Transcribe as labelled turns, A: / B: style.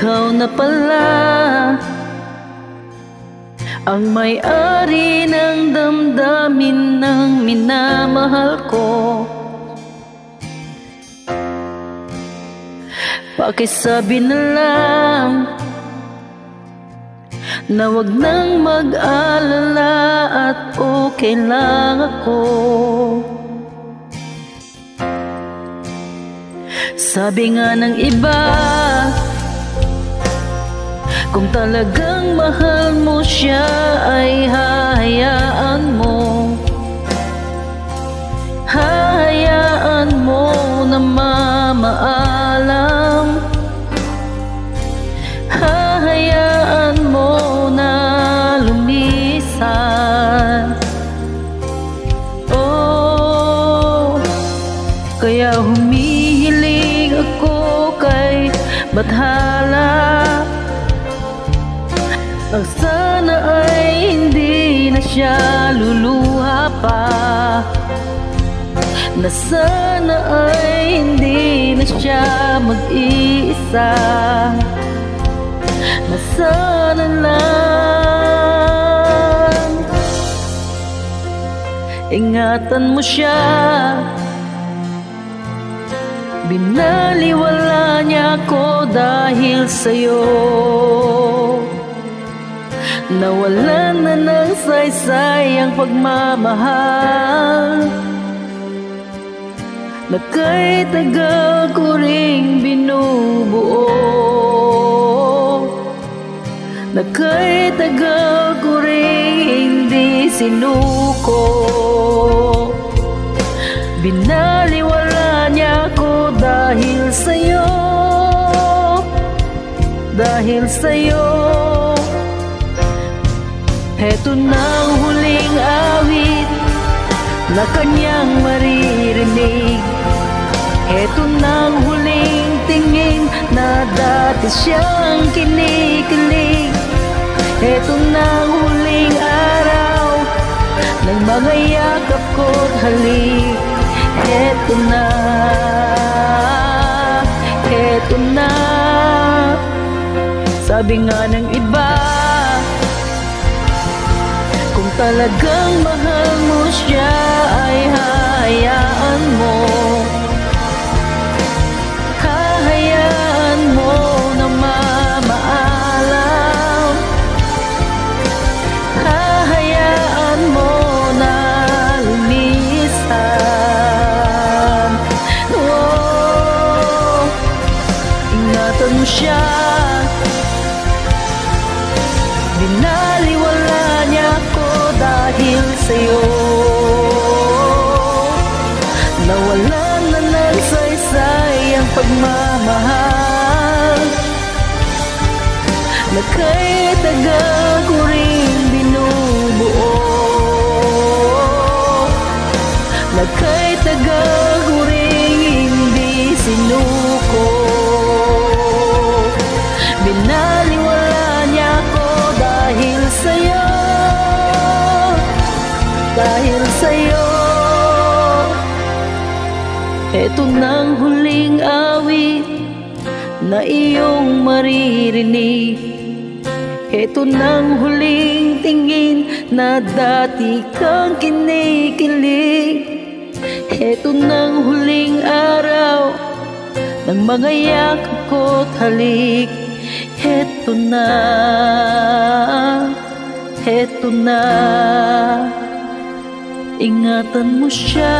A: ikaw na pala Ang may-ari ng damdamin ng minamahal ko. Pakisabi na lang Na wag nang mag-alala at okay lang ako. Sabi nga ng iba Kung talagang mahal mo siya ay hahayaan mo. Hahayaan mo na mamaalam. Hahayaan mo na lumisan. Oh, kaya humihiling ako kay Bathala Ang sana ay hindi na siya luluha pa. Na sana ay hindi na siya mag-iisa. Na sana lang. Ingatan mo siya. Binaliwala niya ako dahil sa'yo Nawalan na ng saysay ang pagmamahal. Na kay tagal ko ring binubuo. Na kay tagal ko ring hindi sinuko. Binaliwala niya ako dahil sa'yo. Dahil sa'yo Heto na huling awit na kanyang maririnig. Heto na huling tingin na dati siyang kinikilig. Heto na huling araw ng mga yakap ko't halik. Heto na, heto na. Sabi nga ng iba talagang mahal mo siya ay hayaan mo. Hahayaan mo na mamaalam. Hahayaan mo na lumisan. Oh, Ingatan mo siya. Dahil sa'yo. Nawalan na ng saysay ang pagmamahal. Na kay tagal Dahil sa'yo. Ito nang huling awit na iyong maririnig. Ito nang huling tingin na dati kang kinikilig. Ito nang huling araw ng mga yakap ko't halik. Heto na, heto na Ingatan mo siya